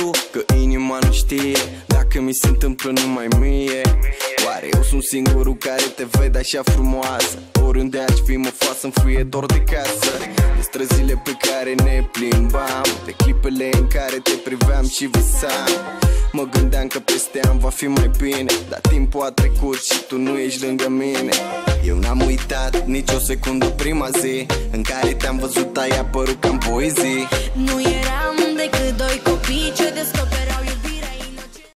tu Că inima nu știe. Dacă mi se întâmplă numai mie. Oare eu sunt singurul care te vede așa frumoasă Oriunde aș fi mă fac să-mi fie dor de casă. De străzile pe care ne plimbam De clipele în care te priveam și visam. Mă gândeam că peste an va fi mai bine Dar timpul a trecut și tu nu ești lângă mine. Eu n-am uitat nici o secundă prima zi În care te-am văzut ai apărut ca în poezii Nu e